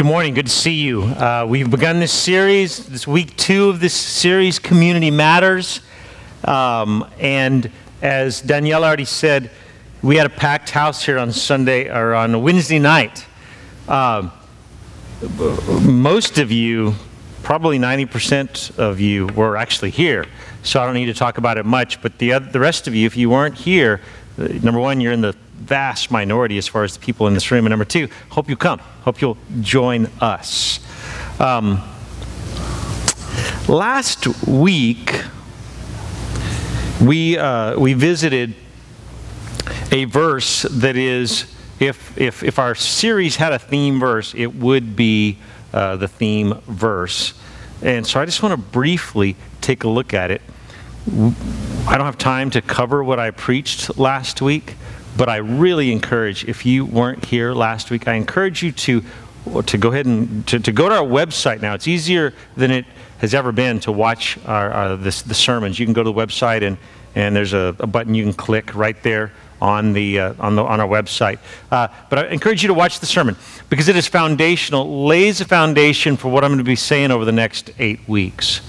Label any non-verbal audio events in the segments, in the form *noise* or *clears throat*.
Good morning. Good to see you. Uh, we've begun this series, this week two of this series, Community Matters. Um, and as Danielle already said, we had a packed house here on Sunday or on Wednesday night. Um, most of you, probably 90% of you, were actually here. So I don't need to talk about it much. But the, the rest of you, if you weren't here, uh, number one, you're in the vast minority as far as the people in this room. And number two, hope you come. Hope you'll join us. Um, last week, we, uh, we visited a verse that is, if, if, if our series had a theme verse, it would be uh, the theme verse. And so I just want to briefly take a look at it. I don't have time to cover what I preached last week, but I really encourage, if you weren't here last week, I encourage you to, to go ahead and to, to go to our website now. It's easier than it has ever been to watch our, uh, this, the sermons. You can go to the website and, and there's a, a button you can click right there on, the, uh, on, the, on our website. Uh, but I encourage you to watch the sermon because it is foundational, lays a foundation for what I'm going to be saying over the next eight weeks.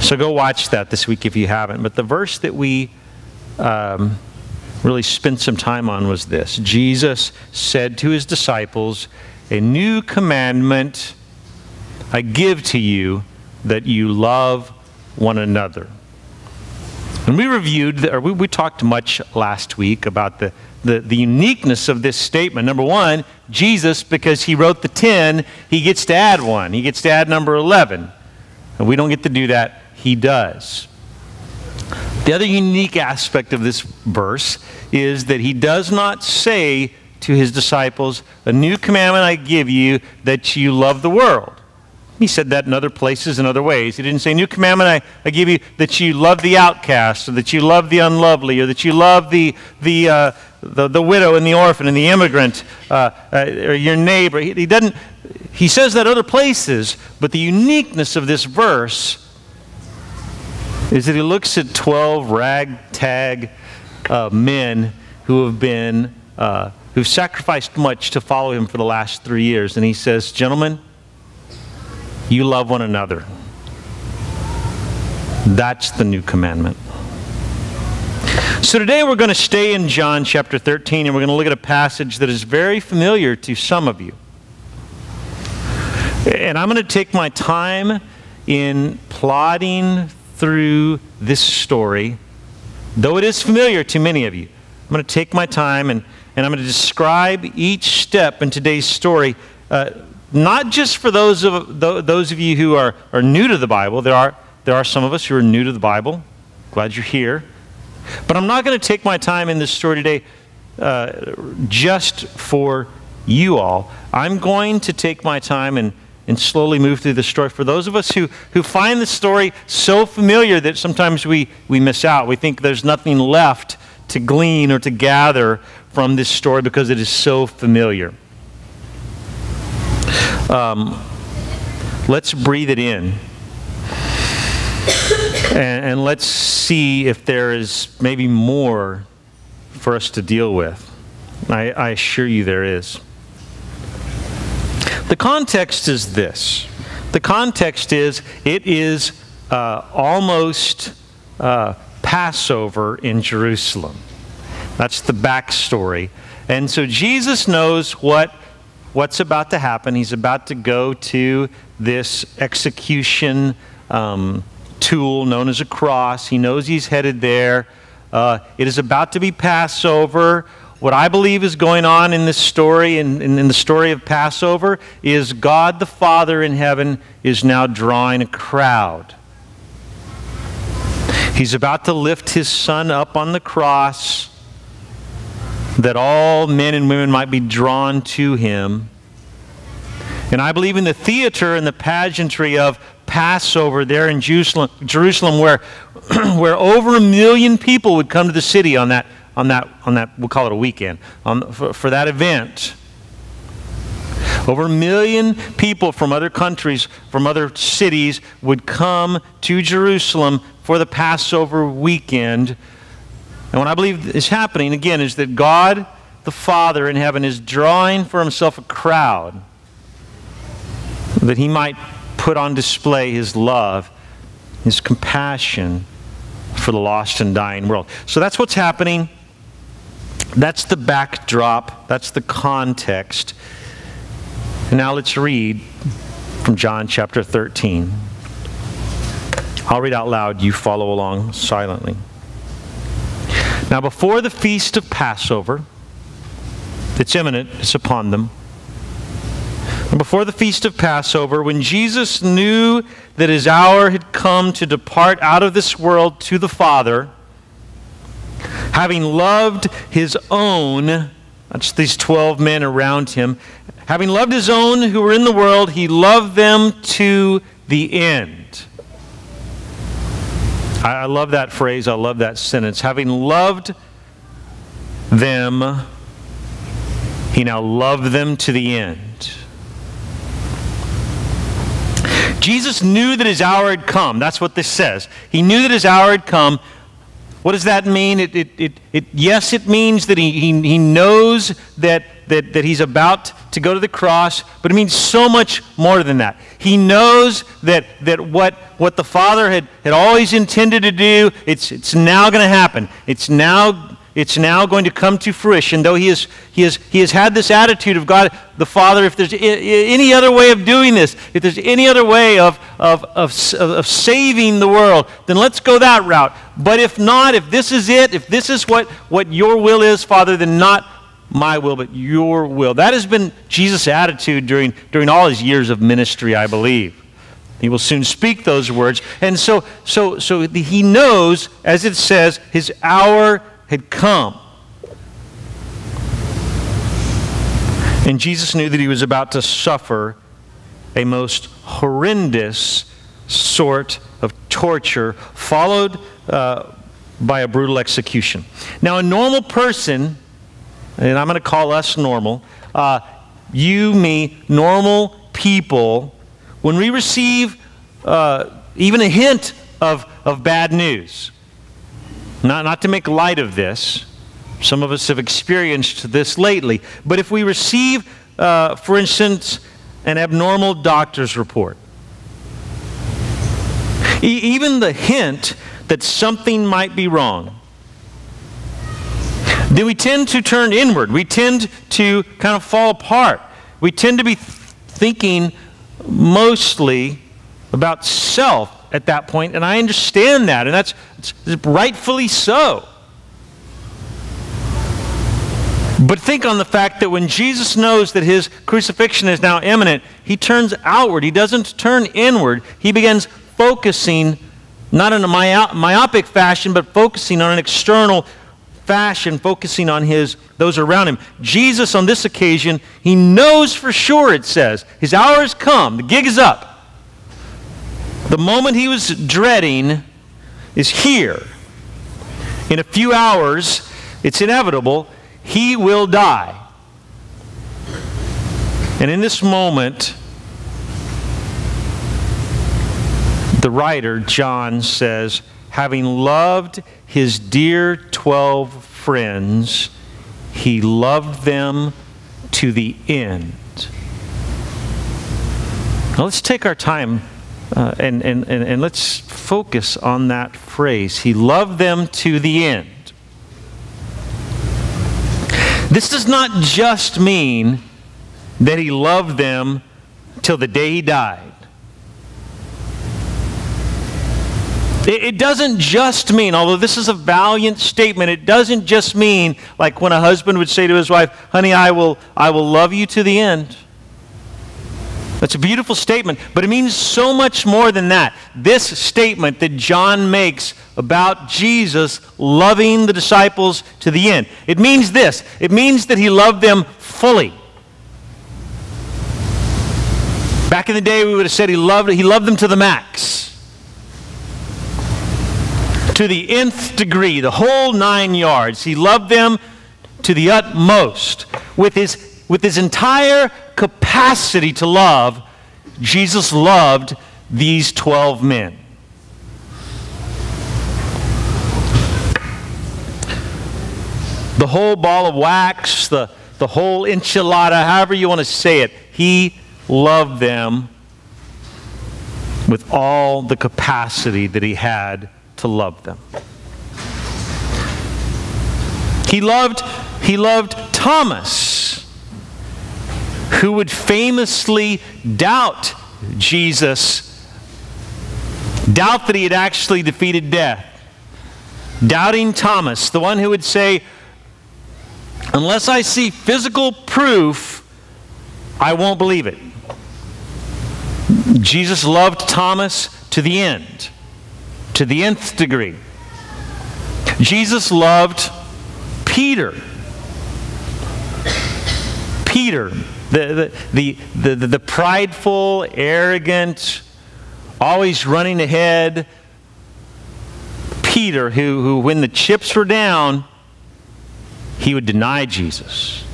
So go watch that this week if you haven't. But the verse that we um, really spent some time on was this Jesus said to his disciples, A new commandment I give to you that you love one another. And we reviewed, or we, we talked much last week about the, the, the uniqueness of this statement. Number one, Jesus, because he wrote the 10, he gets to add one. He gets to add number 11. And we don't get to do that, he does. The other unique aspect of this verse is that he does not say to his disciples, A new commandment I give you, that you love the world. He said that in other places in other ways. He didn't say, New commandment I, I give you, that you love the outcast, or that you love the unlovely, or that you love the, the, uh, the, the, widow and the orphan and the immigrant, uh, uh, or your neighbor. He, he doesn't, he says that other places, but the uniqueness of this verse is that he looks at 12 ragtag uh, men who have been, uh, who've sacrificed much to follow him for the last three years. And he says, Gentlemen, you love one another. That's the new commandment. So today we're going to stay in John chapter 13 and we're going to look at a passage that is very familiar to some of you. And I'm going to take my time in plodding through this story, though it is familiar to many of you. I'm going to take my time and, and I'm going to describe each step in today's story, uh, not just for those of, those of you who are, are new to the Bible. There are, there are some of us who are new to the Bible. Glad you're here. But I'm not going to take my time in this story today uh, just for you all. I'm going to take my time and and slowly move through the story. For those of us who, who find the story so familiar that sometimes we, we miss out, we think there's nothing left to glean or to gather from this story because it is so familiar. Um, let's breathe it in. And, and let's see if there is maybe more for us to deal with. I, I assure you there is. The context is this the context is it is uh, almost uh, Passover in Jerusalem. That's the backstory. And so Jesus knows what, what's about to happen. He's about to go to this execution um, tool known as a cross. He knows he's headed there. Uh, it is about to be Passover. What I believe is going on in this story, in, in, in, the story of Passover, is God the Father in heaven is now drawing a crowd. He's about to lift his son up on the cross that all men and women might be drawn to him. And I believe in the theater and the pageantry of Passover there in Jerusalem, Jerusalem where, *clears throat* where over a million people would come to the city on that on that, on that we'll call it a weekend, on, for, for that event. Over a million people from other countries, from other cities, would come to Jerusalem for the Passover weekend. And what I believe is happening, again, is that God, the Father in heaven, is drawing for himself a crowd. that he might put on display his love, his compassion for the lost and dying world. So that's what's happening. That's the backdrop, that's the context. Now let's read from John chapter 13. I'll read out loud, you follow along silently. Now, before the feast of Passover, it's imminent, it's upon them. And before the feast of Passover, when Jesus knew that his hour had come to depart out of this world to the Father, having loved his own, that's these 12 men around him, having loved his own who were in the world, he loved them to the end. I, love that phrase, I love that sentence. Having loved them, he now loved them to the end. Jesus knew that his hour had come. That's what this says. He knew that his hour had come. What does that mean? It, it, it, it, yes, it means that he, he, he knows that, that, that he's about to go to the cross, but it means so much more than that. He knows that, that what, what the Father had, had always intended to do, it's, it's now going to happen. It's now it's now going to come to fruition, though he, is, he, has, he has had this attitude of God the Father, if there's any other way of doing this, if there's any other way of, of, of, of saving the world, then let's go that route. But if not, if this is it, if this is what, what your will is, Father, then not my will, but your will. That has been Jesus' attitude during, during all his years of ministry, I believe. He will soon speak those words. And so, so, so he knows, as it says, his hour had come. And Jesus knew that he was about to suffer a most horrendous sort of torture, followed uh, by a brutal execution. Now, a normal person, and I'm going to call us normal, uh, you, me, normal people, when we receive uh, even a hint of, of bad news, not, not to make light of this, some of us have experienced this lately, but if we receive, uh, for instance, an abnormal doctor's report, e- even the hint that something might be wrong, then we tend to turn inward. We tend to kind of fall apart. We tend to be th- thinking mostly about self at that point, and I understand that, and that's rightfully so. But think on the fact that when Jesus knows that his crucifixion is now imminent, he turns outward. He doesn't turn inward. He begins focusing, not in a myopic fashion, but focusing on an external fashion, focusing on his those around him. Jesus, on this occasion, he knows for sure, it says, his hour has come, the gig is up. The moment he was dreading is here. In a few hours, it's inevitable, he will die. And in this moment, the writer, John, says, having loved his dear 12 friends, he loved them to the end. Now let's take our time uh, and, and, and, and let's focus on that phrase. He loved them to the end. This does not just mean that he loved them till the day he died. It doesn't just mean, although this is a valiant statement, it doesn't just mean like when a husband would say to his wife, honey, I will, I will love you to the end. That's a beautiful statement, but it means so much more than that. This statement that John makes about Jesus loving the disciples to the end. It means this it means that he loved them fully. Back in the day, we would have said he loved, he loved them to the max. To the nth degree, the whole nine yards. He loved them to the utmost with his with his entire capacity to love, Jesus loved these 12 men. The whole ball of wax, the, the whole enchilada, however you want to say it, he loved them with all the capacity that he had to love them. He loved, he loved Thomas, who would famously doubt Jesus, doubt that he had actually defeated death. Doubting Thomas, the one who would say, Unless I see physical proof, I won't believe it. Jesus loved Thomas to the end, to the nth degree. Jesus loved Peter. Peter, the, the, the, the, the prideful, arrogant, always running ahead. Peter, who, who, when the chips were down, he would deny Jesus.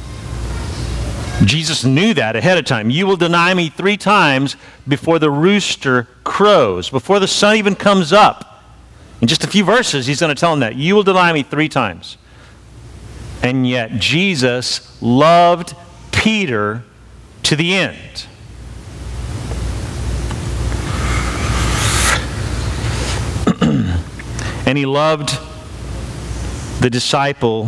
Jesus knew that ahead of time. You will deny me three times before the rooster crows, before the sun even comes up. In just a few verses, he's going to tell him that. You will deny me three times. And yet, Jesus loved Peter to the end. *clears throat* and he loved the disciple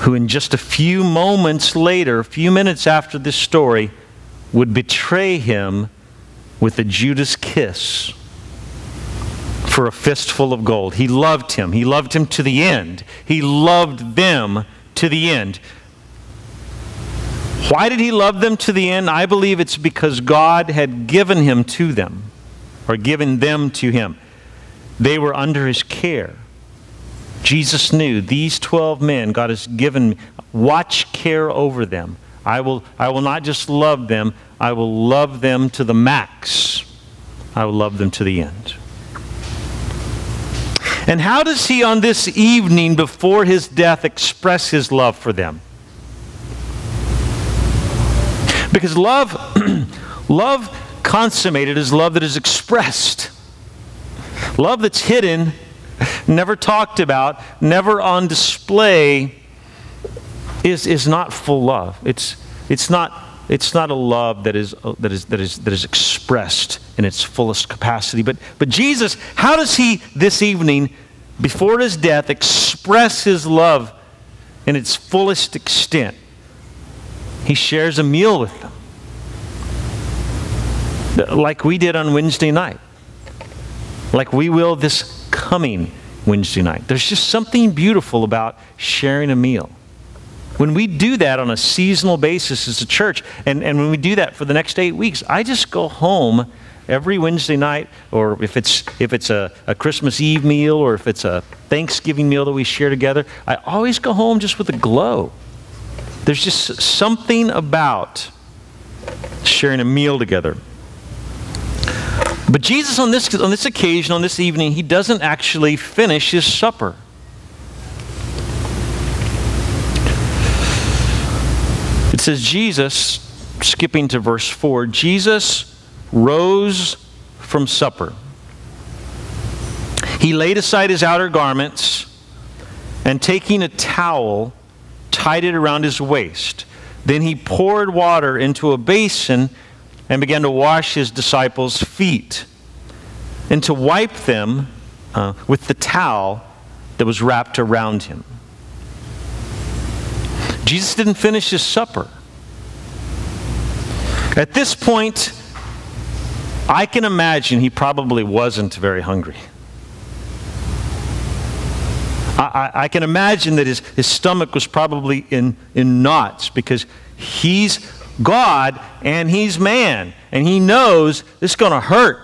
who, in just a few moments later, a few minutes after this story, would betray him with a Judas kiss for a fistful of gold. He loved him. He loved him to the end. He loved them to the end. Why did he love them to the end? I believe it's because God had given him to them, or given them to him. They were under his care. Jesus knew these 12 men, God has given me, watch care over them. I will, I will not just love them, I will love them to the max. I will love them to the end. And how does he, on this evening before his death, express his love for them? Because love, *clears throat* love consummated is love that is expressed. Love that's hidden never talked about, never on display, is, is not full love. It's, it's, not, it's not a love that is, that, is, that, is, that is expressed in its fullest capacity. But, but Jesus, how does he this evening, before his death, express his love in its fullest extent? He shares a meal with them. Like we did on Wednesday night. Like we will this coming Wednesday night. There's just something beautiful about sharing a meal. When we do that on a seasonal basis as a church, and, and when we do that for the next eight weeks, I just go home every Wednesday night, or if it's, if it's a, a Christmas Eve meal, or if it's a Thanksgiving meal that we share together, I always go home just with a glow. There's just something about sharing a meal together. But Jesus, on this, on this occasion, on this evening, he doesn't actually finish his supper. It says, Jesus, skipping to verse 4, Jesus rose from supper. He laid aside his outer garments and taking a towel, tied it around his waist. Then he poured water into a basin and began to wash his disciples' feet and to wipe them uh, with the towel that was wrapped around him. Jesus didn't finish his supper. At this point, I can imagine he probably wasn't very hungry. I, I, I, can imagine that his, his stomach was probably in, in knots because he's God and he's man. And he knows this is going to hurt.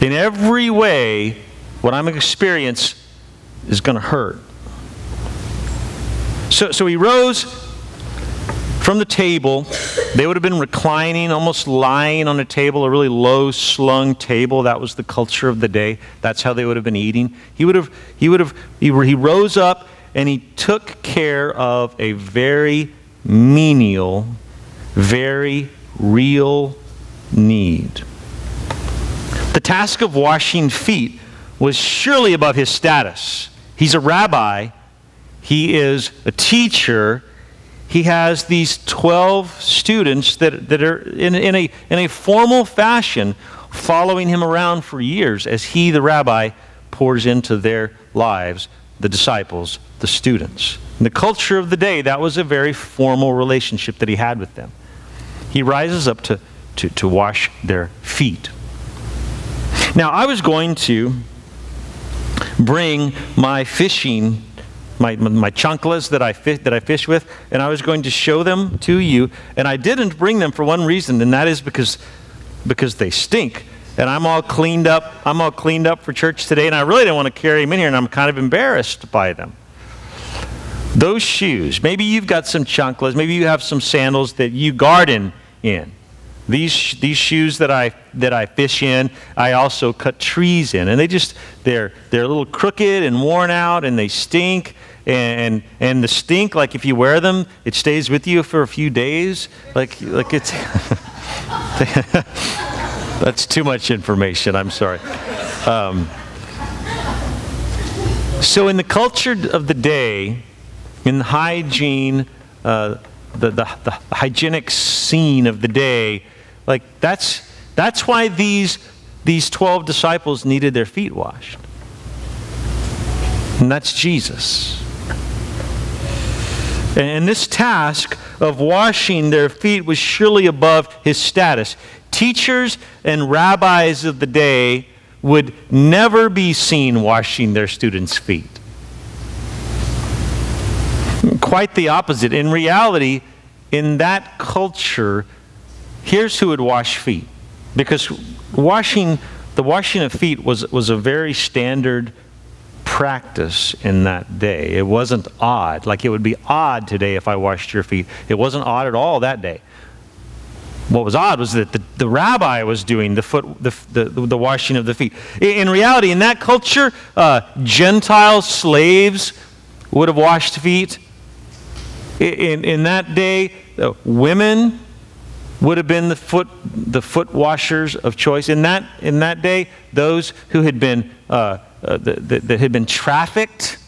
In every way, what I'm experience is going to hurt. So, so he rose from the table. They would have been reclining, almost lying on a table, a really low slung table. That was the culture of the day. That's how they would have been eating. He would have, he would have, he, he rose up and he took care of a very menial, very real need. The task of washing feet was surely above his status. He's a rabbi, he is a teacher, he has these 12 students that, that are in, in, a, in a formal fashion following him around for years as he, the rabbi, pours into their lives the disciples, the students. In the culture of the day, that was a very formal relationship that he had with them. He rises up to, to, to wash their feet. Now, I was going to bring my fishing, my, my chanclas that I, fish, that I fish with, and I was going to show them to you. And I didn't bring them for one reason, and that is because, because they stink. And I'm all cleaned up. I'm all cleaned up for church today, and I really didn't want to carry them in here, and I'm kind of embarrassed by them. Those shoes, maybe you've got some chanclas, maybe you have some sandals that you garden in. These, these shoes that I, that I fish in, I also cut trees in. And they just, they're, they're a little crooked and worn out and they stink. And, and the stink, like if you wear them, it stays with you for a few days. Like, like it's, *laughs* that's too much information. I'm sorry. Um, so, in the culture of the day, in hygiene, uh, the, the, the hygienic scene of the day, like that's, that's why these, these 12 disciples needed their feet washed. And that's Jesus. And this task of washing their feet was surely above his status. Teachers and rabbis of the day would never be seen washing their students' feet. Quite the opposite. In reality, in that culture, here's who would wash feet. Because washing, the washing of feet was, was a very standard practice in that day. It wasn't odd. Like it would be odd today if I washed your feet. It wasn't odd at all that day. What was odd was that the, the rabbi was doing the, foot, the, the, the washing of the feet. In reality, in that culture, uh, Gentile slaves would have washed feet. In, in that day, women would have been the foot, the foot washers of choice. In that, in that day, those who had been, uh, uh, that, that had been trafficked,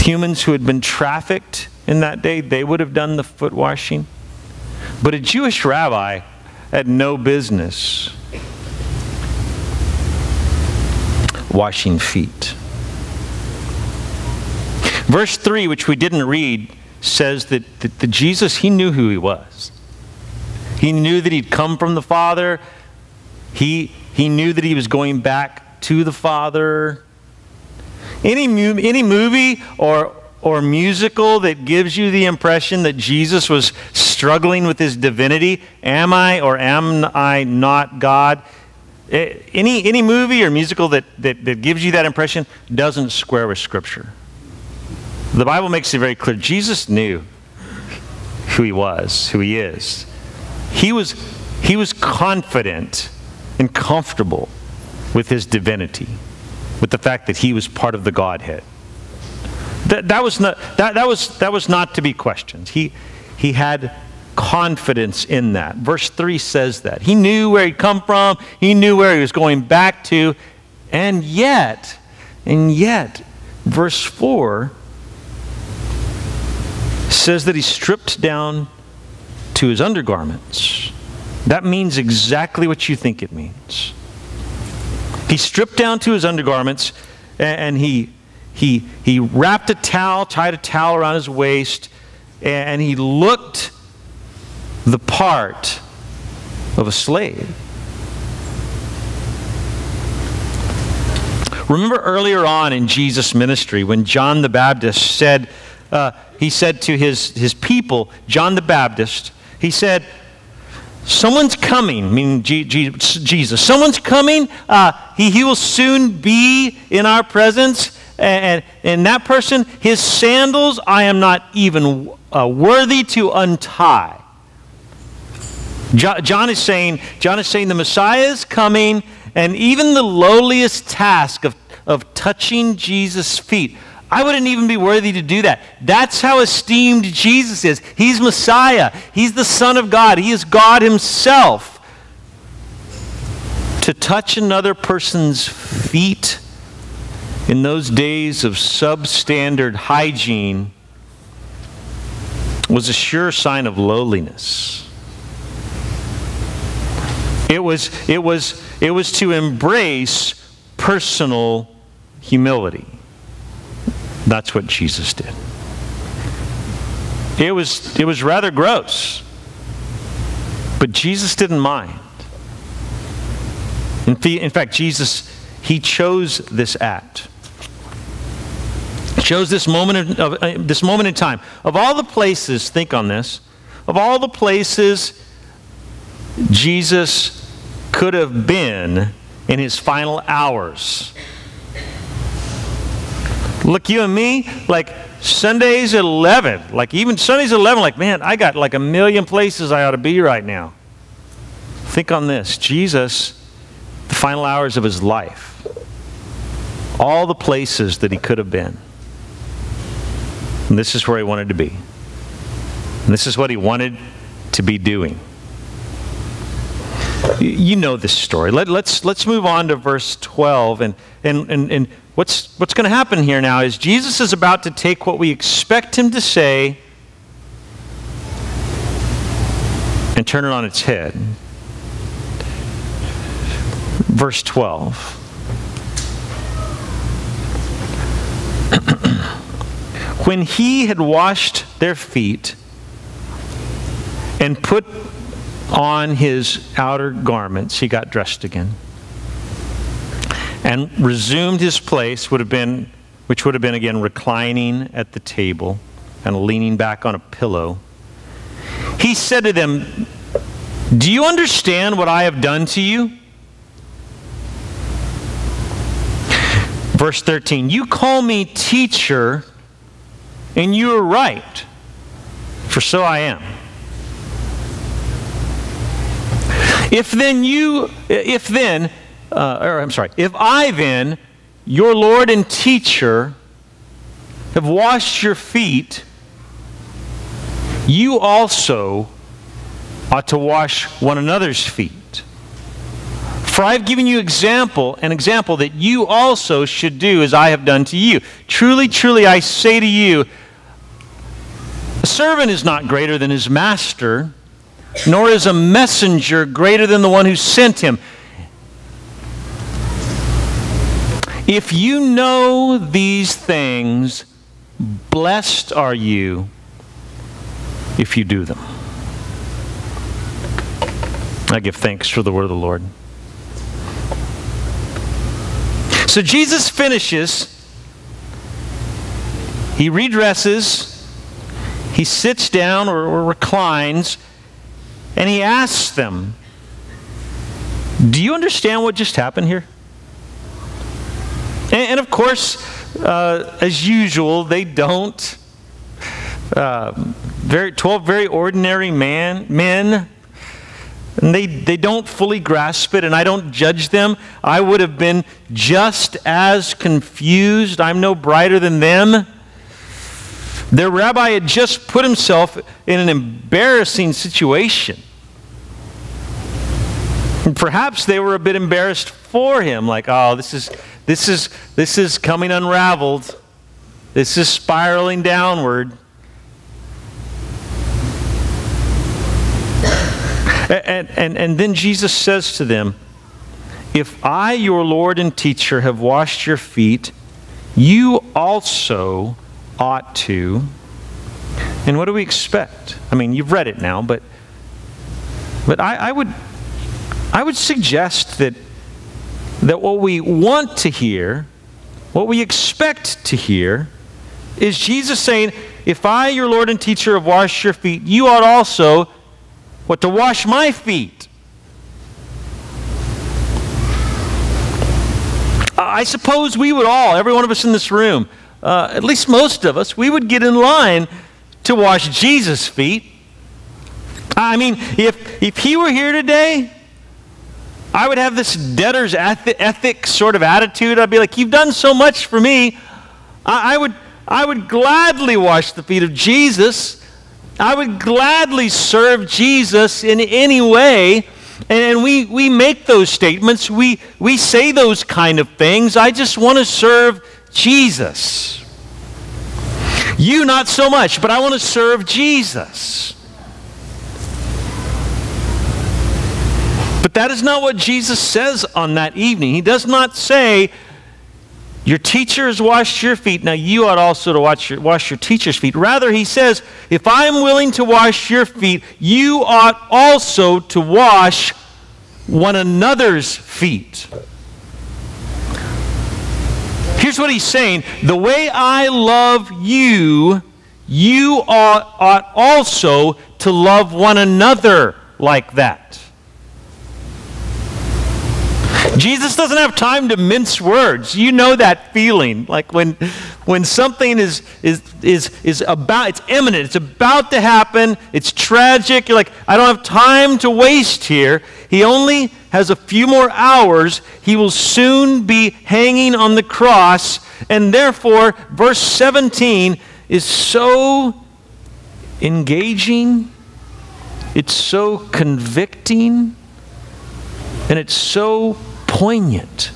humans who had been trafficked in that day, they would have done the foot washing. But a Jewish rabbi had no business washing feet. Verse 3, which we didn't read, says that, that the Jesus, he knew who he was. He knew that he'd come from the Father. He, he knew that he was going back to the Father. Any, any movie or, or musical that gives you the impression that Jesus was struggling with his divinity, am I or am I not God? Eh, any, any movie or musical that, that, that gives you that impression doesn't square with Scripture. The Bible makes it very clear Jesus knew who he was, who he is. He was, he was confident and comfortable with his divinity, with the fact that he was part of the Godhead. That, that, was, not, that, that, was, that was not to be questioned. He, he had confidence in that. Verse 3 says that. He knew where he'd come from, he knew where he was going back to, and yet, and yet, verse 4 says that he stripped down to his undergarments. That means exactly what you think it means. He stripped down to his undergarments and he, he, he wrapped a towel, tied a towel around his waist, and he looked the part of a slave. Remember earlier on in Jesus' ministry when John the Baptist said, uh, he said to his, his people, John the Baptist, he said, Someone's coming, meaning Jesus. Someone's coming. Uh, he, he will soon be in our presence. And, and that person, his sandals, I am not even uh, worthy to untie. John is saying, John is saying the Messiah is coming, and even the lowliest task of, of touching Jesus' feet, I wouldn't even be worthy to do that. That's how esteemed Jesus is. He's Messiah, He's the Son of God, He is God Himself. To touch another person's feet in those days of substandard hygiene was a sure sign of lowliness. It was, it was, it was to embrace personal humility. That's what Jesus did. It was, it was rather gross, but Jesus didn't mind. In, in fact, Jesus, he chose this act. Chose this moment of, uh, this moment in time. Of all the places, think on this. Of all the places Jesus could have been in his final hours. Look, you and me, like Sundays at 11, like even Sundays at 11, like, man, I got like a million places I ought to be right now. Think on this Jesus, the final hours of his life, all the places that he could have been. And this is where he wanted to be. And this is what he wanted to be doing. You know this story. Let, us let's, let's move on to verse 12. And, and, and, and what's, what's going to happen here now is Jesus is about to take what we expect him to say and turn it on its head. Verse 12. *clears throat* when he had washed their feet and put on his outer garments, he got dressed again and resumed his place, would have been, which would have been again reclining at the table and leaning back on a pillow. He said to them, Do you understand what I have done to you? Verse 13, You call me teacher, and you are right, for so I am. If then you, if then, uh, or I'm sorry, if I then, your Lord and teacher, have washed your feet, you also ought to wash one another's feet. For I've given you example, an example that you also should do as I have done to you. Truly, truly, I say to you, a servant is not greater than his master nor is a messenger greater than the one who sent him. If you know these things, blessed are you if you do them. I give thanks for the word of the Lord. So Jesus finishes, he redresses, he sits down or, or reclines and he asks them, Do you understand what just happened here? And, and of course, uh, as usual, they don't. Uh, very, 12 very ordinary man, men and they, they don't fully grasp it, and I don't judge them. I would have been just as confused. I'm no brighter than them. Their rabbi had just put himself in an embarrassing situation. And perhaps they were a bit embarrassed for him, like, oh, this is, this is, this is coming unraveled. This is spiraling downward. And, and, and then Jesus says to them, If I, your Lord and teacher, have washed your feet, you also ought to. And what do we expect? I mean, you've read it now, but, but I, I would I would suggest that, that what we want to hear, what we expect to hear, is Jesus saying, If I, your Lord and teacher, have washed your feet, you ought also what to wash my feet. I suppose we would all, every one of us in this room, uh, at least most of us, we would get in line to wash Jesus' feet. I mean, if, if he were here today, I would have this debtor's ethic sort of attitude. I'd be like, You've done so much for me. I, I, would, I would gladly wash the feet of Jesus. I would gladly serve Jesus in any way. And we, we make those statements, we, we say those kind of things. I just want to serve Jesus. You, not so much, but I want to serve Jesus. That is not what Jesus says on that evening. He does not say, Your teacher has washed your feet, now you ought also to wash your, wash your teacher's feet. Rather, he says, If I'm willing to wash your feet, you ought also to wash one another's feet. Here's what he's saying The way I love you, you ought, ought also to love one another like that. Jesus doesn't have time to mince words. You know that feeling. Like when, when something is, is, is, is about, it's imminent, it's about to happen, it's tragic. You're like, I don't have time to waste here. He only has a few more hours. He will soon be hanging on the cross. And therefore, verse 17 is so engaging, it's so convicting, and it's so poignant.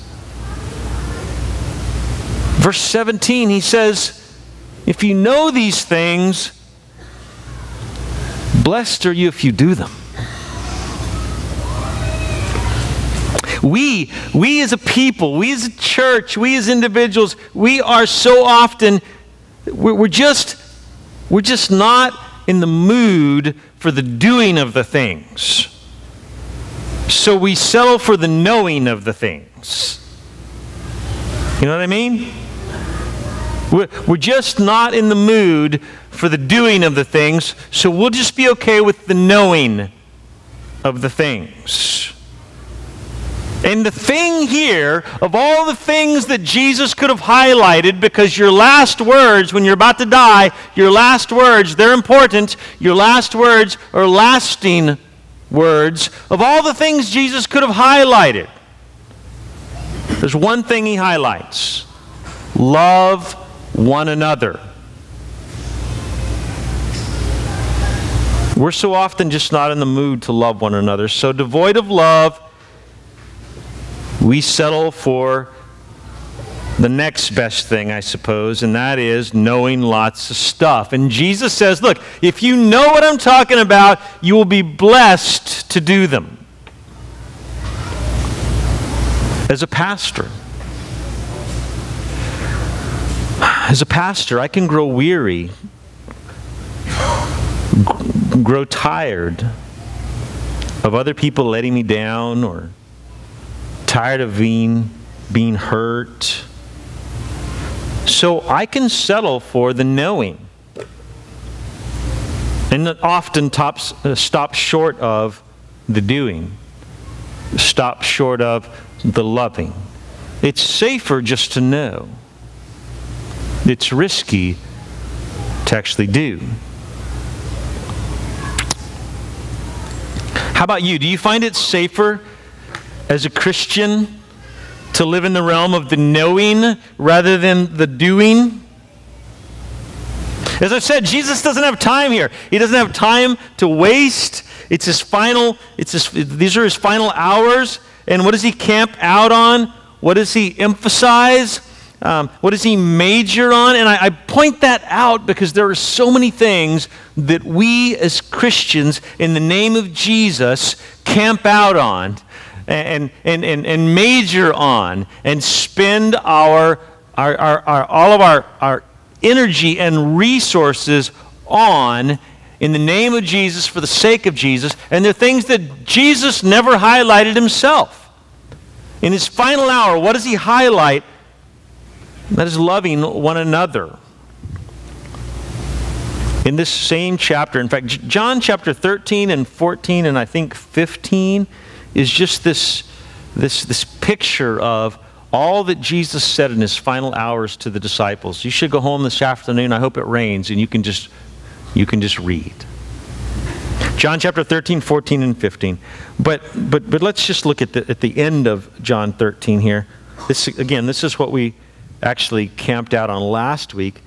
Verse 17, he says, If you know these things, blessed are you if you do them. We, we as a people, we as a church, we as individuals, we are so often, we're, just, we're just not in the mood for the doing of the things. So we settle for the knowing of the things. You know what I mean? We're, we're just not in the mood for the doing of the things, so we'll just be okay with the knowing of the things. And the thing here, of all the things that Jesus could have highlighted, because your last words, when you're about to die, your last words, they're important. Your last words are lasting words of all the things Jesus could have highlighted. There's one thing he highlights love one another. We're so often just not in the mood to love one another. So, devoid of love, we settle for the next best thing, I suppose, and that is knowing lots of stuff. And Jesus says, Look, if you know what I'm talking about, you will be blessed to do them. As a pastor, as a pastor, I can grow weary, grow tired of other people letting me down, or tired of being, being hurt so I can settle for the knowing. And often tops, uh, stops short of the doing, stops short of the loving. It's safer just to know. It's risky to actually do. How about you? Do you find it safer as a Christian to live in the realm of the knowing rather than the doing. As I said, Jesus doesn't have time here. He doesn't have time to waste. It's his final, it's his, these are his final hours. And what does he camp out on? What does he emphasize? Um, what does he major on? And I, I point that out because there are so many things that we as Christians, in the name of Jesus, camp out on and, and, and, and major on and spend our, our, our, our, all of our, our energy and resources on in the name of Jesus for the sake of Jesus. And they're things that Jesus never highlighted himself. In his final hour, what does he highlight? That is loving one another. In this same chapter, in fact, John chapter 13 and 14 and I think 15 is just this, this, this picture of all that Jesus said in his final hours to the disciples. You should go home this afternoon. I hope it rains, and you can just, you can just read. John chapter 13, 14, and 15. But, but, but let's just look at the, at the end of John 13 here. This, again, this is what we actually camped out on last week.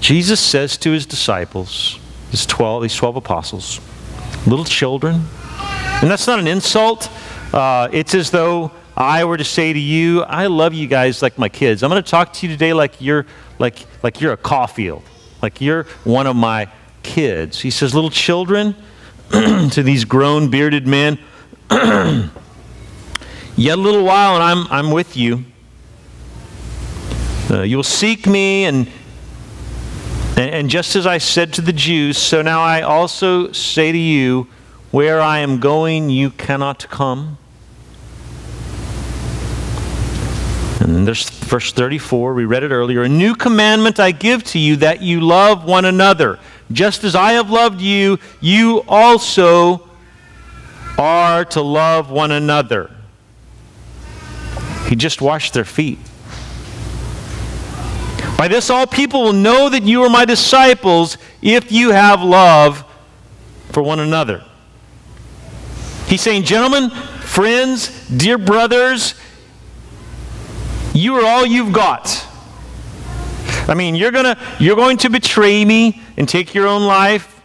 Jesus says to his disciples, his 12, these 12 apostles, little children, and that's not an insult. Uh, it's as though I were to say to you, I love you guys like my kids. I'm going to talk to you today like you're, like, like you're a Cawlfield. like you're one of my kids. He says, Little children, *clears throat* to these grown, bearded men, *clears throat* Yet a little while, and I'm, I'm with you. Uh, you will seek me, and, and, and just as I said to the Jews, so now I also say to you, where I am going, you cannot come. And there's verse 34, we read it earlier. A new commandment I give to you that you love one another. Just as I have loved you, you also are to love one another. He just washed their feet. By this, all people will know that you are my disciples if you have love for one another. He's saying, Gentlemen, friends, dear brothers, you are all you've got. I mean, you're, gonna, you're going to betray me and take your own life.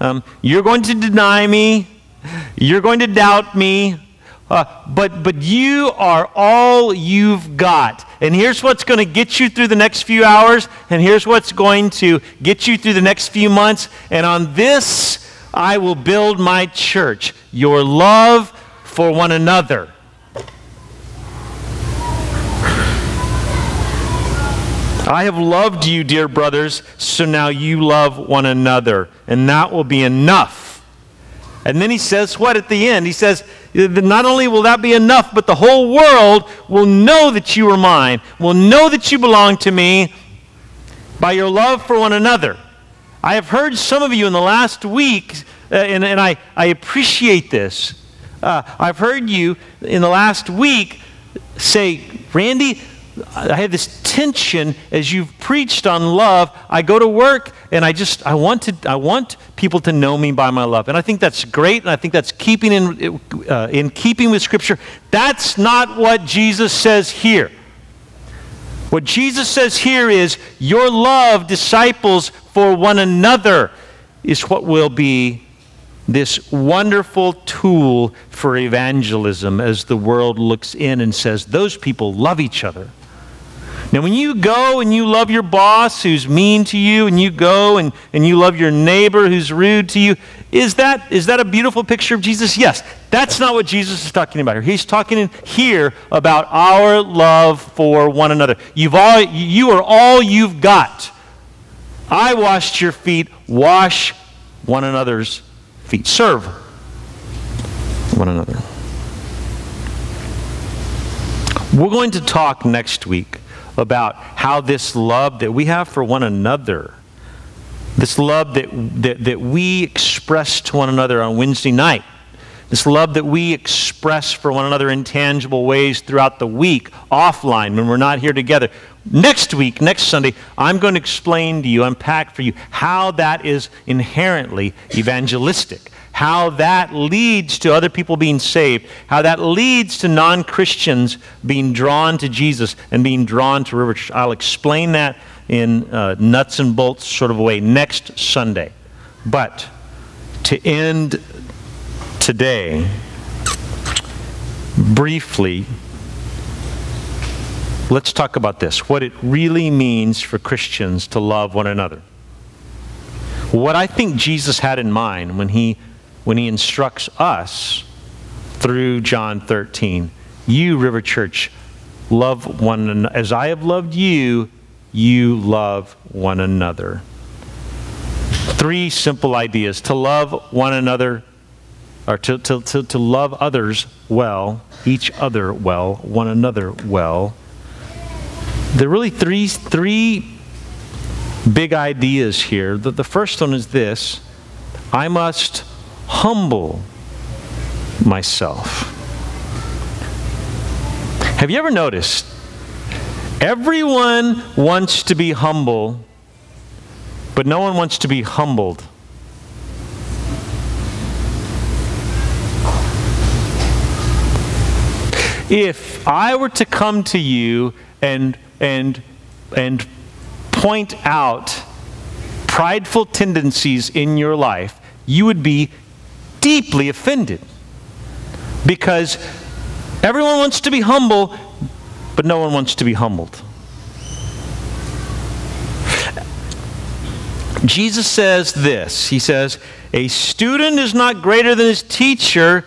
Um, you're going to deny me. You're going to doubt me. Uh, but, but you are all you've got. And here's what's going to get you through the next few hours, and here's what's going to get you through the next few months. And on this, I will build my church your love for one another. I have loved you, dear brothers, so now you love one another. And that will be enough. And then he says, what at the end? He says, not only will that be enough, but the whole world will know that you are mine, will know that you belong to me by your love for one another. I have heard some of you in the last week, uh, and, and I, I appreciate this. Uh, I've heard you in the last week say, Randy, I have this tension as you've preached on love. I go to work and I just I want to I want people to know me by my love, and I think that's great, and I think that's keeping in uh, in keeping with Scripture. That's not what Jesus says here. What Jesus says here is your love, disciples, for one another, is what will be this wonderful tool for evangelism as the world looks in and says, those people love each other. Now, when you go and you love your boss who's mean to you, and you go and, and you love your neighbor who's rude to you, is that, is that a beautiful picture of Jesus? Yes. That's not what Jesus is talking about here. He's talking here about our love for one another. You've all, you are all you've got. I washed your feet. Wash one another's feet. Serve one another. We're going to talk next week about how this love that we have for one another, this love that, that, that we express to one another on Wednesday night, this love that we express for one another in tangible ways throughout the week, offline, when we're not here together. Next week, next Sunday, I'm going to explain to you, unpack for you, how that is inherently evangelistic how that leads to other people being saved, how that leads to non Christians being drawn to Jesus and being drawn to River Church. I'll explain that in uh, nuts and bolts sort of a way next Sunday. But to end today, briefly, let's talk about this what it really means for Christians to love one another. What I think Jesus had in mind when he when he instructs us through John 13. You, River Church, love one another. As I have loved you, you love one another. Three simple ideas to love one another, or to, to, to, to love others well, each other well, one another well. There are really three, three big ideas here. The, the first one is this I must humble myself. Have you ever noticed? Everyone wants to be humble, but no one wants to be humbled. If I were to come to you and, and, and point out prideful tendencies in your life, you would be deeply offended because everyone wants to be humble, but no one wants to be humbled. Jesus says this He says, A student is not greater than his teacher.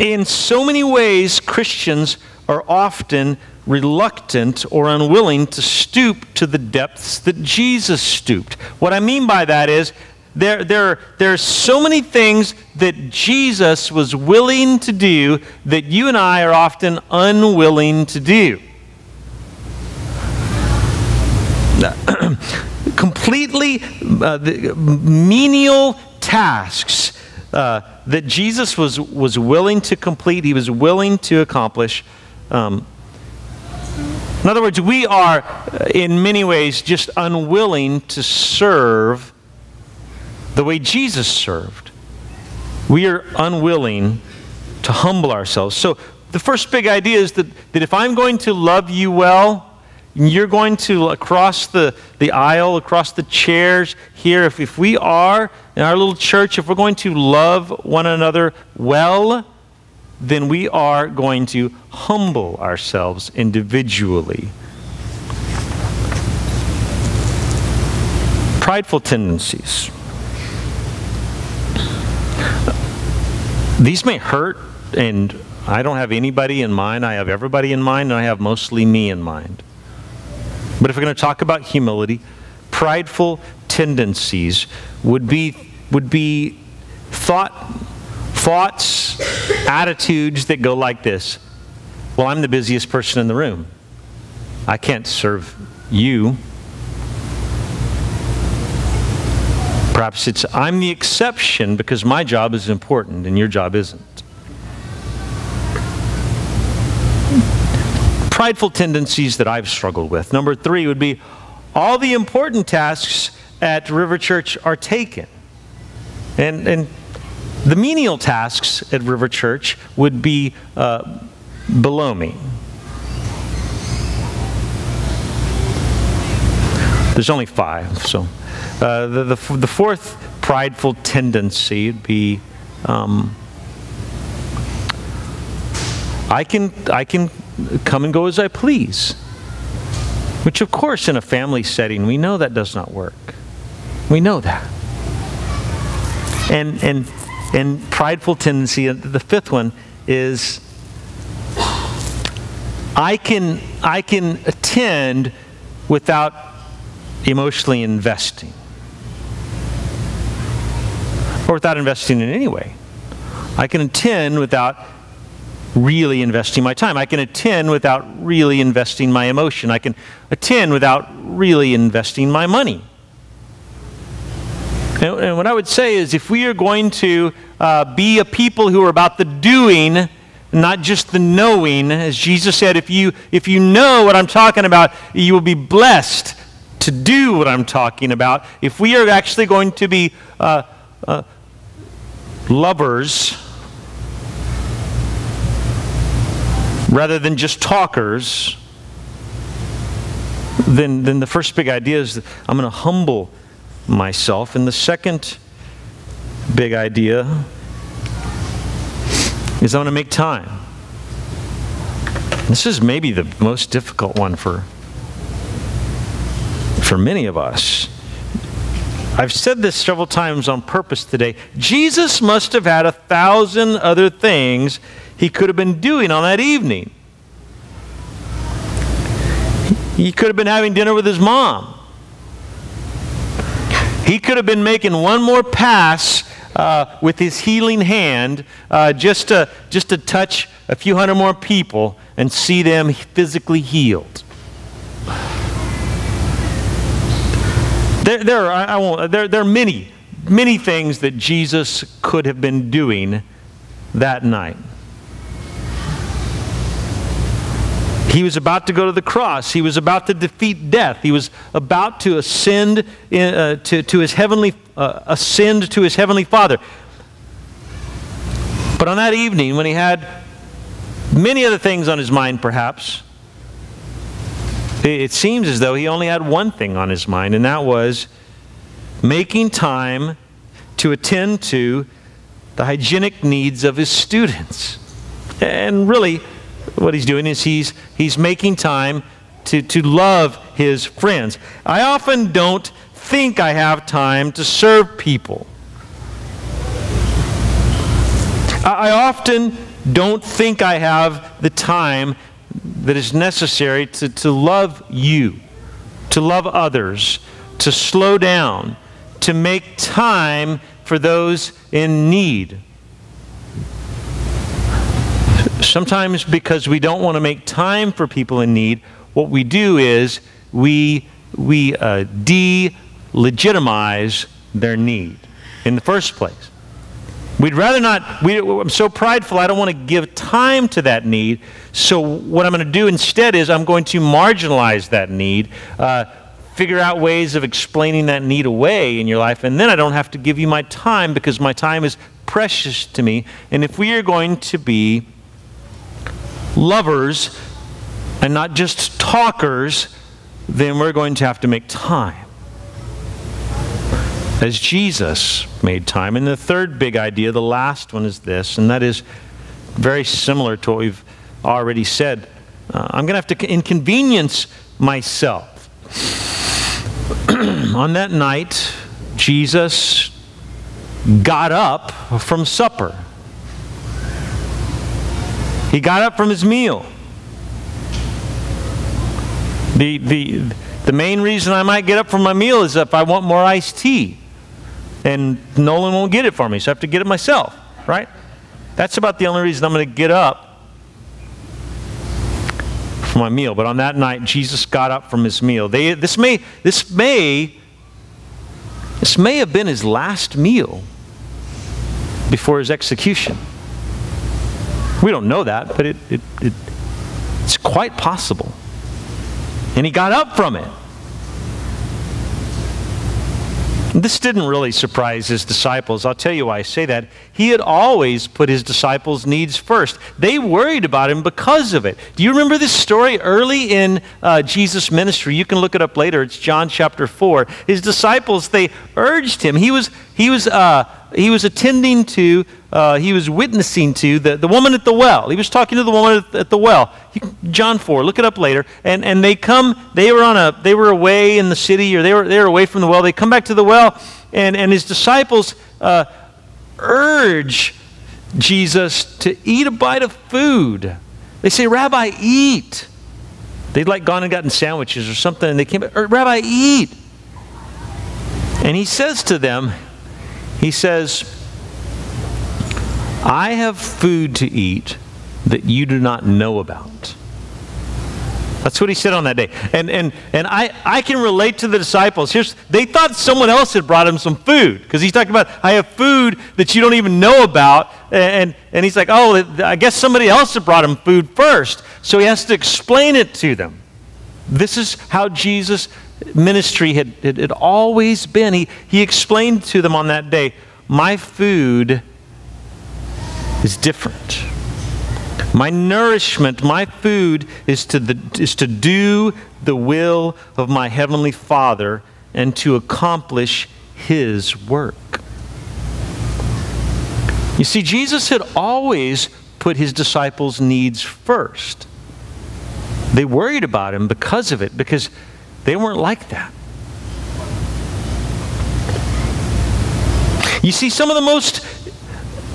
In so many ways, Christians are often reluctant or unwilling to stoop to the depths that Jesus stooped. What I mean by that is there, there, there are so many things that Jesus was willing to do that you and I are often unwilling to do. *clears throat* Completely uh, menial tasks uh, that Jesus was, was willing to complete, he was willing to accomplish. Um, in other words, we are, uh, in many ways, just unwilling to serve the way Jesus served. We are unwilling to humble ourselves. So, the first big idea is that, that if I'm going to love you well, you're going to across the, the aisle, across the chairs here, if, if we are in our little church, if we're going to love one another well, then we are going to humble ourselves individually. Prideful tendencies. These may hurt, and I don't have anybody in mind. I have everybody in mind, and I have mostly me in mind. But if we're going to talk about humility, prideful tendencies would be, would be thought, thoughts, attitudes that go like this Well, I'm the busiest person in the room. I can't serve you. Perhaps it's I'm the exception because my job is important and your job isn't. Prideful tendencies that I've struggled with. Number three would be all the important tasks at River Church are taken. And, and the menial tasks at River Church would be uh, below me. There's only five, so. Uh, the, the, the, fourth prideful tendency would be um, I can, I can come and go as I please. Which, of course, in a family setting, we know that does not work. We know that. And, and, and prideful tendency, uh, the fifth one is I can, I can attend without emotionally investing. Or without investing in any way. I can attend without really investing my time. I can attend without really investing my emotion. I can attend without really investing my money. And, and what I would say is if we are going to uh, be a people who are about the doing, not just the knowing, as Jesus said, if you, if you know what I'm talking about, you will be blessed to do what I'm talking about. If we are actually going to be uh, uh, lovers, rather than just talkers, then, then the first big idea is I'm going to humble myself. And the second big idea is I'm going to make time. This is maybe the most difficult one for, for many of us. I've said this several times on purpose today. Jesus must have had a thousand other things he could have been doing on that evening. He could have been having dinner with his mom. He could have been making one more pass uh, with his healing hand uh, just, to, just to touch a few hundred more people and see them physically healed. There, there, are, I won't, there, there are many, many things that Jesus could have been doing that night. He was about to go to the cross. He was about to defeat death. He was about to ascend in, uh, to, to his heavenly uh, ascend to his heavenly Father. But on that evening, when he had many other things on his mind, perhaps, it, it seems as though he only had one thing on his mind, and that was making time to attend to the hygienic needs of his students. And really, what he's doing is he's, he's making time to, to love his friends. I often don't think I have time to serve people. I often don't think I have the time that is necessary to, to love you, to love others, to slow down, to make time for those in need. Sometimes, because we don't want to make time for people in need, what we do is we, we uh, delegitimize their need in the first place. We'd rather not, we, I'm so prideful, I don't want to give time to that need. So, what I'm going to do instead is I'm going to marginalize that need, uh, figure out ways of explaining that need away in your life, and then I don't have to give you my time because my time is precious to me. And if we are going to be lovers and not just talkers, then we're going to have to make time. As Jesus made time. And the third big idea, the last one, is this, and that is very similar to what we've already said. Uh, I'm going to have to inconvenience myself. *clears throat* On that night, Jesus got up from supper. He got up from his meal. The, the, the main reason I might get up from my meal is if I want more iced tea. And Nolan won't get it for me, so I have to get it myself, right? That's about the only reason I'm going to get up for my meal. But on that night, Jesus got up from his meal. They, this, may, this, may, this may have been his last meal before his execution. We don't know that, but it, it, it, it's quite possible. And he got up from it. This didn't really surprise his disciples. I'll tell you why I say that. He had always put his disciples' needs first. They worried about him because of it. Do you remember this story early in uh, Jesus' ministry? You can look it up later. It's John chapter 4. His disciples, they urged him. He was, he was, uh, he was attending to uh, he was witnessing to the, the woman at the well. He was talking to the woman at, the well. John 4, look it up later. And, and they come, they were on a, they were away in the city or they were, they were away from the well. They come back to the well and, and his disciples uh, urge Jesus to eat a bite of food. They say, Rabbi, eat. They'd like gone and gotten sandwiches or something and they came, Rabbi, eat. And he says to them, he says, I have food to eat that you do not know about. That's what he said on that day. And, and, and I, I can relate to the disciples. Here's, they thought someone else had brought him some food because he's talking about, I have food that you don't even know about. And, and he's like, oh, I guess somebody else had brought him food first. So he has to explain it to them. This is how Jesus' ministry had, had, had always been. He, he explained to them on that day, My food is different. My nourishment, my food is to, the, is to do the will of my Heavenly Father and to accomplish His work. You see, Jesus had always put His disciples' needs first. They worried about Him because of it, because they weren't like that. You see, some of the most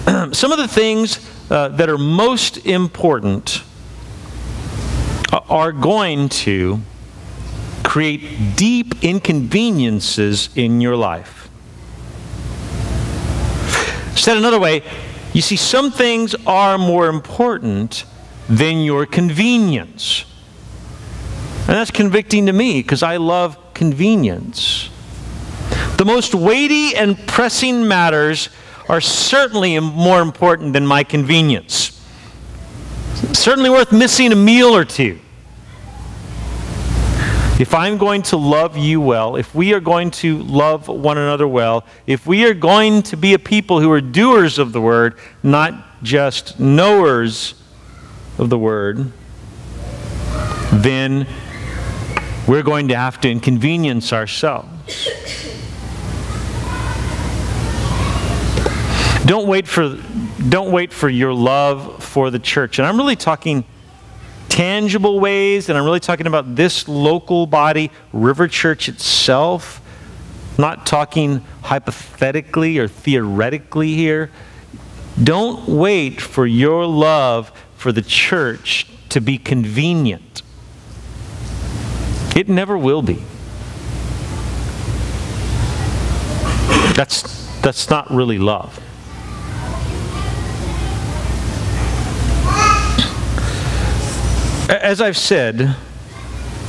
*clears throat* some of the things uh, that are most important are going to create deep inconveniences in your life. Said another way, you see, some things are more important than your convenience. And that's convicting to me because I love convenience. The most weighty and pressing matters are certainly more important than my convenience. Certainly worth missing a meal or two. If I'm going to love you well, if we are going to love one another well, if we are going to be a people who are doers of the word, not just knowers of the word, then we're going to have to inconvenience ourselves. Don't wait for, don't wait for your love for the church. And I'm really talking tangible ways, and I'm really talking about this local body, River Church itself, not talking hypothetically or theoretically here. Don't wait for your love for the church to be convenient. It never will be. That's, that's not really love. As I've said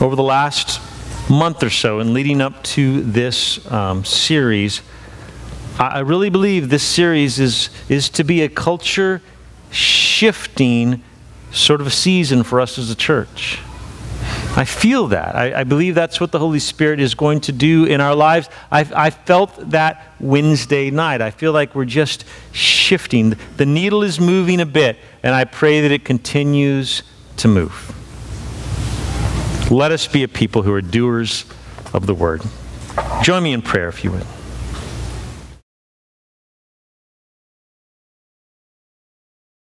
over the last month or so and leading up to this um, series, I really believe this series is, is to be a culture shifting sort of a season for us as a church. I feel that. I, I, believe that's what the Holy Spirit is going to do in our lives. I, I felt that Wednesday night. I feel like we're just shifting. The needle is moving a bit, and I pray that it continues to move. Let us be a people who are doers of the word. Join me in prayer if you would.